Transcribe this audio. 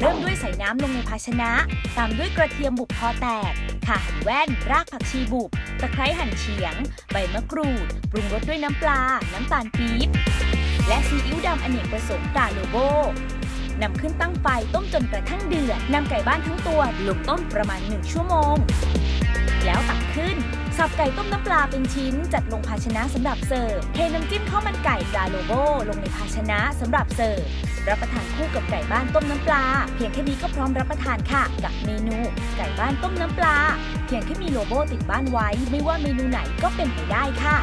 เริ่มด้วยใส่น้ำลงในภาชนะ ตามด้วยกระเทียมบุบพอแตกข่าหั่นแว่น รากผักชีบุบ ตะไคร้หั่นเฉียง ใบมะกรูด ปรุงรสด้วยน้ำปลา น้ำตาลปี๊บ และซีอิ๊วดำอเนกประสงค์ตาโลโบนำขึ้นตั้งไฟต้มจนกระทั่งเดือดนำไก่บ้านทั้งตัวลงต้มประมาณ 1 ชั่วโมง สับไก่ต้มน้ำปลาเป็นชิ้น จัดลงภาชนะสำหรับเสิร์ฟเทน้ำจิ้มข้าวมันไก่ดาโลโบลงในภาชนะสำหรับเสิร์ฟรับประทานคู่กับไก่บ้านต้มน้ำปลา เพียงแค่นี้ก็พร้อมรับประทานค่ะ กับเมนู ไก่บ้านต้มน้ำปลา เพียงแค่มีโลโบติดบ้านไว้ ไม่ว่าเมนูไหนก็เป็นไปได้ค่ะ